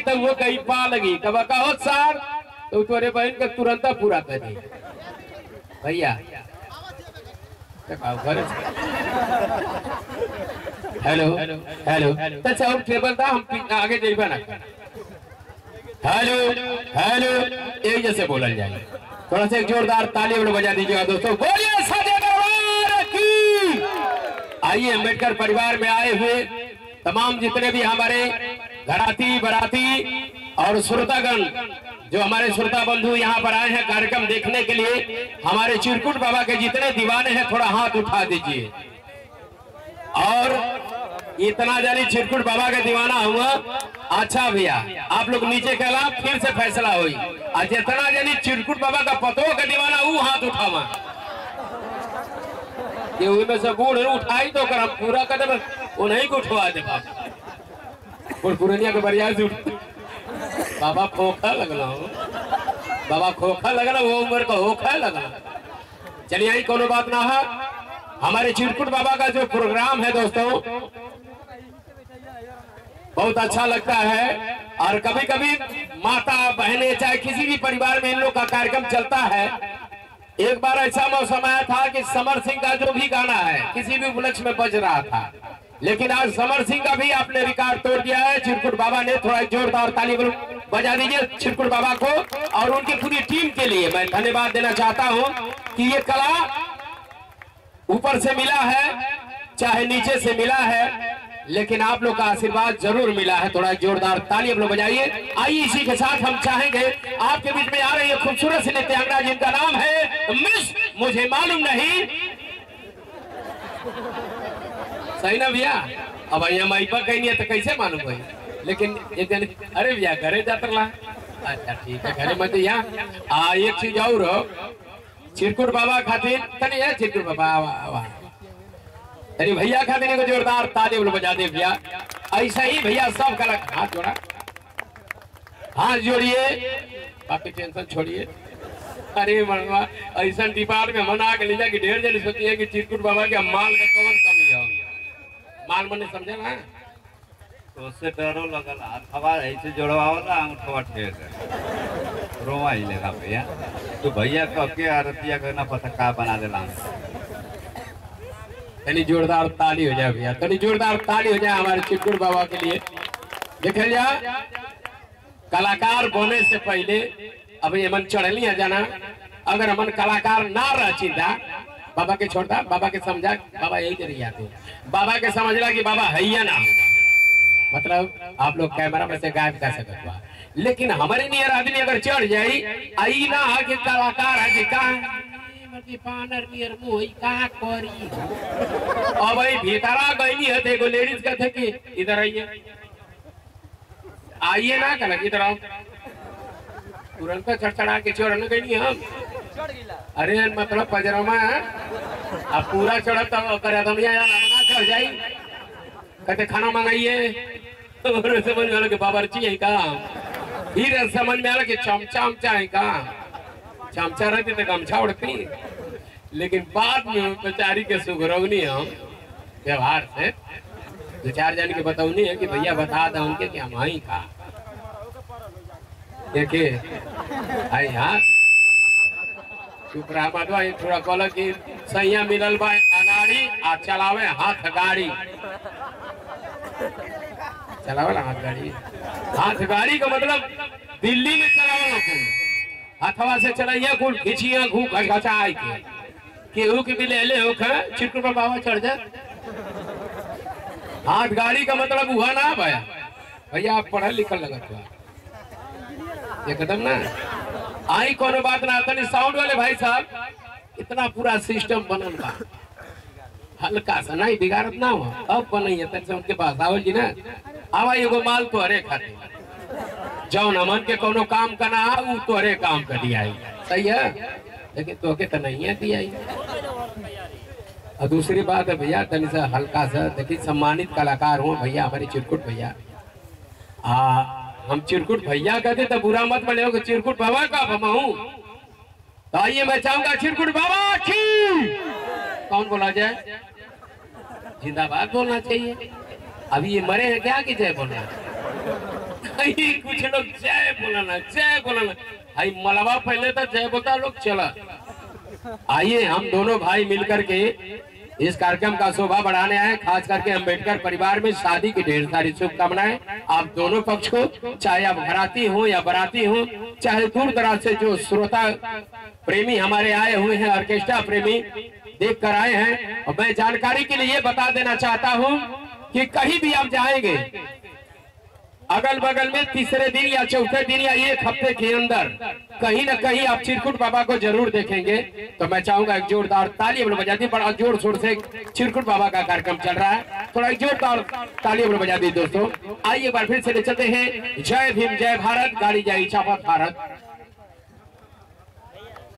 तो वो कहीं पा लगी। कब कहो सर तो तुम्हारे बहन का तुरंत पूरा कर दी। भैया। Hello hello. अच्छा हम टेबल था, हम आगे जाइबा ना हेलो हेलो। एक जैसे बोला जाए। थोड़ा सा एक जोरदार ताली लोग बजा दीजिएगा दोस्तों। बोलिए, सदे दरबार की। आइए, अंबेडकर परिवार में आए हुए तमाम जितने भी हमारे घराती बराती और श्रोतागण जो हमारे श्रोता बंधु यहाँ पर आए हैं कार्यक्रम देखने के लिए, हमारे चिरकुट बाबा के जितने दीवाने हैं, थोड़ा हाथ उठा दीजिए। और इतना जानी चिरकुट बाबा का दीवाना हुआ अच्छा भैया, आप लोग नीचे कहला फिर से फैसला हुई। और जितना जानी चिरकुट बाबा का पतो का दीवाना वो हाथ उठावा। ये में से बूढ़ उठाई तो कर पूरा कर देब उन्हीं को उठवा दे बाबा पुरनिया के बरिया से उठ बाबा खोखा लगला हो। बाबा खोखा लगला, वो उम्र का होखा लगला। चलिए आई कोनो बात ना है। हमारे चिरकुट बाबा का जो प्रोग्राम है दोस्तों, बहुत अच्छा लगता है। और कभी कभी माता, बहने, चाहे किसी भी परिवार में इन लोग का कार्यक्रम चलता है। एक बार ऐसा मौसम आया था कि समर सिंह का जो भी गाना है, किसी भी उपलक्ष्य में बज रहा था। लेकिन आज समर सिंह का भी आपने रिकॉर्ड तोड़ दिया है। चिरकुट बाबा ने थोड़ा जोरदार ताली बजा दीजिए चिरकुट बाबा को और उनकी पूरी टीम के लिए मैं धन्यवाद देना चाहता हूँ कि ये कला ऊपर से मिला है, चाहे नीचे से मिला है, लेकिन आप लोग का आशीर्वाद ज़रूर मिला है। थोड़ा जोरदार ताली आप लोग बजाइए। आइए इसी के साथ हम चाहेंगे, आपके बीच में आ रही है खूबसूरत सी नृत्यांगना जिनका नाम है, मिस, मुझे मालूम नहीं। सही ना भैया? अब यहाँ माइपा कहीं नहीं है तो कैसे मालूम भाई? लेकिन एक दिन अरे भैया, घरे जात रहा अच्छा ठीक है, घरे मत यहाँ आ, एक चीज़ और, चिरकुट बाबा खातिर, तनी है चिरकुट बाबा? आवा आवा तनी भैया खातिर एगो जोरदार ताली बोल बजा दे भैया। ऐसा ही भैया सब कला हाथ जोड़ा। हाथ जोड़िए। बाकी टेंशन छोड़िए। अरे मनवा ऐसा डिपार्ट में मना के लीजा कि ढेर जन सोची है कि चिरकुट बाबा के माल में कौन कमी है। माल मने समझे ना तो उससे डरो लगल हवा ऐसे जोड़वावला अंगूठवा ठेर रोवा ही लेगा भैया तो भैया कह के आरतिया के ना पता का बना देला तनी जोरदार ताली हो जाए भैया तनी जोरदार ताली हो जाए हमारे चिरकुट बाबा के लिए देखल जा कलाकार बने से पहले अभी हमन चढ़ली है जाना अगर हमन कलाकार ना रचिता बाबा के छोड़ता बाबा के समझा बाबा यही ज़रिए आते बाबा के समझला कि बाबा हैया ना। मतलब आप लोग कैमरा में से गायब कर सकत बा। लेकिन हमारे नियर आदमी अगर चढ़ जाई आई ना है कि कलाकार है कि? का पानर नियर मुँह का करी? अब भाई भीतरा गईनी है देखो लेडीज़ कहते कि इधर आइए। आइए ना कल इधर आओ। तुरंत चढ़चढ़ा के चढ़ गई हम। अरे मतलब पजरमा अब पूरा चढ़ तो चढ़ जाई। कहते, खाना मंगाइए। समझ में बाबरची है का फिर समझ में आया कि चमचा उमचा है का चमचा रहती तो गमछा उड़ती। लेकिन बाद में बेचारी के सुगरौनी हम, व्यवहार से, दो चार जन के बतौनी है कि भैया बता दो उनके कि हम आई का देखे आई हाँ रहा ये थोड़ा कहल कि सैया मिलल बा अनाड़ी आ चलावे हाथ गाड़ी। चलावे ना हाथ गाड़ी। हाथ गाड़ी का मतलब दिल्ली में चलावे कुल हथवा से चलाइए कुल खिचिया घू घचाई के केहू के भी ले ले हो खा पर बाबा चढ़ जा। हाथ गाड़ी का मतलब हुआ ना भैया भैया आप पढ़ल लिखल लगत एकदम ना। आई कोनो बात ना, तनी साउंड वाले भाई साहब, इतना पूरा सिस्टम बनल बा। हल्का सा, नहीं, बिगाड़त ना हो। अब बनैया तक से उनके पास। आवल जी ना, आवा एगो माल तोहरे खातिर। जौन हमन के कोनो काम करना आ, उ तोहरे काम कर दिया सही है? लेकिन तोके तो नहीं है दिया और दूसरी बात है भैया, तनी सा हल्का सा, देखिए, सम्मानित कलाकार हूँ भैया, हमारे चिरकुट भैया। आ हम चिरकुट भैया कहते तो बुरा मत बने कि चिरकुट बाबा का बमाऊ तो आइए मैं चाहूँगा चिरकुट बाबा कौन बोला जाए? जिंदाबाद बोलना चाहिए। अभी ये मरे हैं क्या कि जय बोलना? कुछ लोग जय बोलना जय बोलना। आई मलबा पहले तो जय बोलता, लोग चला। आइए, हम दोनों भाई मिलकर के इस कार्यक्रम का शोभा बढ़ाने आए खास करके अंबेडकर परिवार में शादी की ढेर सारी शुभकामनाएँ। आप दोनों पक्ष को, चाहे आप घराती हो या बराती हो, चाहे दूर दराज से जो श्रोता प्रेमी हमारे आए हुए हैं, ऑर्केस्ट्रा प्रेमी देख कर आए हैं, और मैं जानकारी के लिए बता देना चाहता हूँ कि कहीं भी आप जाएँगे अगल बगल में तीसरे दिन या चौथे दिन या एक हफ़्ते के अंदर कहीं ना कहीं आप चिरकुट बाबा को ज़रूर देखेंगे। तो मैं चाहूँगा एक जोरदार ताली हम बजा दी बड़ा ज़ोर शोर से चिरकुट बाबा का कार्यक्रम चल रहा है। थोड़ा एक जोरदार ताली हम बजा दी दोस्तों। आइए एक बार फिर से ले चलते हैं। जय भीम, जय भारत, गाड़ी जय चापा भारत।